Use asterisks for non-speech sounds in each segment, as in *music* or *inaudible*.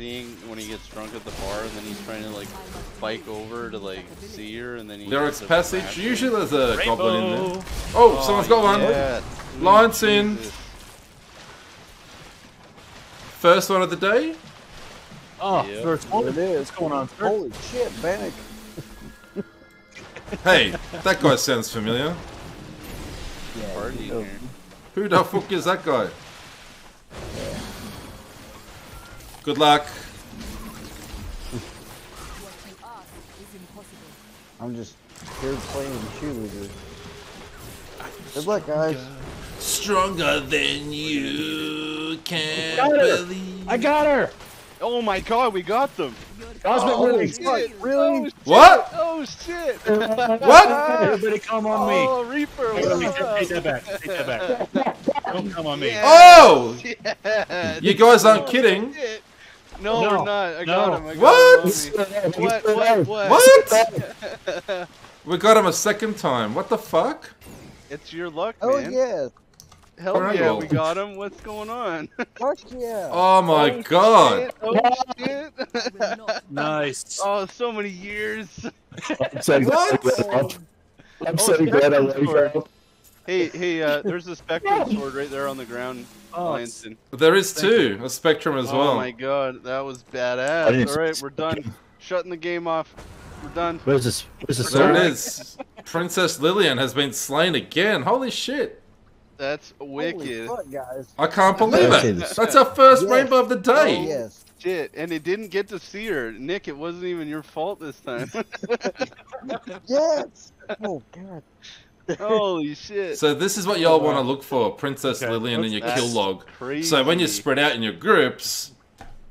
seeing when he gets drunk at the bar and then he's trying to like bike over to like see her and then he Lyric's ends passage. smashing Usually there's a goblin in there. Rainbow. Oh, someone's got one. Yeah. Lion's in. First one of the day. Oh, Yep. first one. It is. What's going on, sir? Holy shit, Bannik. *laughs* Hey, that guy sounds familiar. Yeah, Party you know, in here. Who the fuck is that guy? Good luck. I'm just here playing cheerleader. Good luck, guys. Stronger than you can Got believe. I got her. Oh my god, we got them! Cosmic Oh, Release. shit. really? Oh. What? Oh shit! *laughs* What? Everybody come on me. Oh, Reaper! Wait, wait, what's up? Take that back. Take that back. *laughs* Don't come on me. Yeah. Oh! Yeah. You guys aren't kidding. shit. No, No. we're not. I No. got him. I got What? him. What? What? What? *laughs* What? We got him a second time. What the fuck? It's your luck, Oh man. yeah. Hell Alright, yeah, well. we got him. What's going on? *laughs* Fuck yeah. Oh my Oh, god. Oh, shit. Oh *laughs* shit! Nice. oh, so many years. I'm so What? glad. I'm Oh, so glad I Spectrum woke sword. up. Hey, hey, uh, *laughs* there's a spectrum sword right there on the ground, Oh, Lionston. There is too, a spectrum as Oh well. Oh my god, that was I badass. Alright, we're done. Shutting the game off. We're done. Where's this? Where's the There it is. Princess Lilian has been slain again. Holy shit. That's wicked. fuck, guys. I can't believe it. That's our first Yes. rainbow of the Oh, day. yes. Shit, and it didn't get to see her. Nick, it wasn't even your fault this time. *laughs* Yes. Oh god. Holy shit. So this is what y'all want to look for, Princess Okay, Lilian in your kill log. Crazy. So when you spread out in your groups,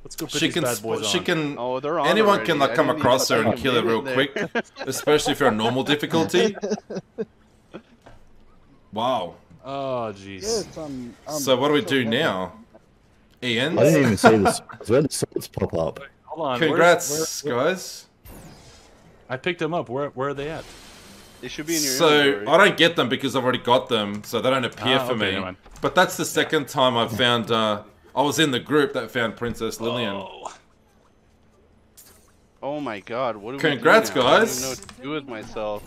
Let's go put she can boys she can Oh, they're on anyone already. can like come across her and kill her real there. quick, *laughs* especially if you're on normal difficulty. Wow. Oh, jeez. Yes, I'm, I'm So what do we do happy. now? Ian, I didn't even see this. swords. Where did the swords pop up? Hold on. where's- congrats, where- where- guys. I picked them up. Where Where are they at? They should be in your So inventory. I don't get them because I've already got them, so they don't appear Ah, for okay, me. never. But that's the second time I've found. Uh, I was in the group that found Princess Lilian. Oh. Oh my god, what do we Congrats, do now? I don't guys. even know what to do with myself.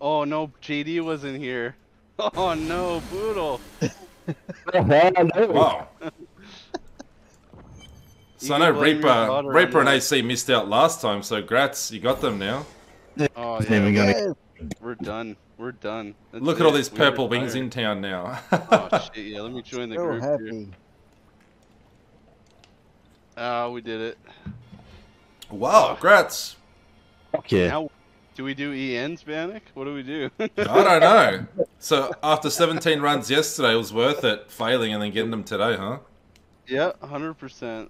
Oh no, JD wasn't here. *laughs* Oh no, Boodle. Wow. *laughs* So I know can blame your Reaper, Reaper and. AC missed out last time, so grats, you got them now. Oh It's yeah, never gonna- we're done. We're done. That's Look at all it. these We purple wings in town now. Oh *laughs* shit, yeah, let me join the So group here. happy. Oh, we did it. wow, congrats. Okay. yeah. Now, do we do ENs, Bannik? What do we do? I don't know. *laughs* So after 17 runs yesterday, it was worth it failing and then getting them today, huh? yeah, 100%.